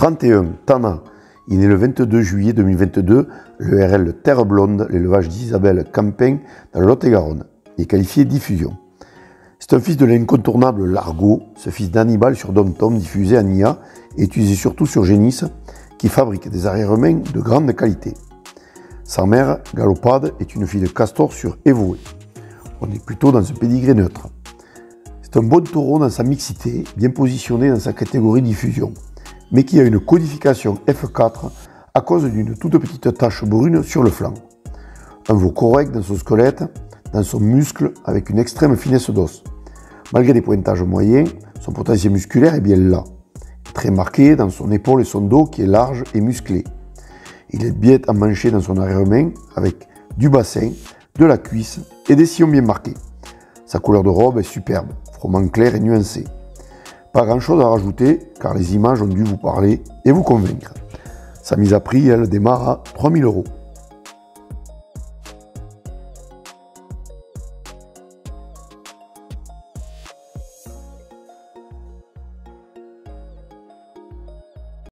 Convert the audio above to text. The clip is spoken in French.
31, Tana. Il est né le 22 juillet 2022, le RL Terre Blonde, l'élevage d'Isabelle Campin dans le Lot-et-Garonne. Il est qualifié diffusion. C'est un fils de l'incontournable Largo, ce fils d'Hannibal sur Dom Tom diffusé à Nia et utilisé surtout sur Génis, qui fabrique des arrière-mains de grande qualité. Sa mère, Galopade, est une fille de Castor sur Evoé. On est plutôt dans un pédigré neutre. C'est un bon taureau dans sa mixité, bien positionné dans sa catégorie diffusion mais qui a une codification F4 à cause d'une toute petite tache brune sur le flanc. Un veau correct dans son squelette, dans son muscle, avec une extrême finesse d'os. Malgré des pointages moyens, son potentiel musculaire est bien là, très marqué dans son épaule et son dos qui est large et musclé. Il est bien emmanché dans son arrière-main avec du bassin, de la cuisse et des sillons bien marqués. Sa couleur de robe est superbe, froment clair et nuancé. Pas grand chose à rajouter, car les images ont dû vous parler et vous convaincre. Sa mise à prix, elle, démarre à 3000 euros.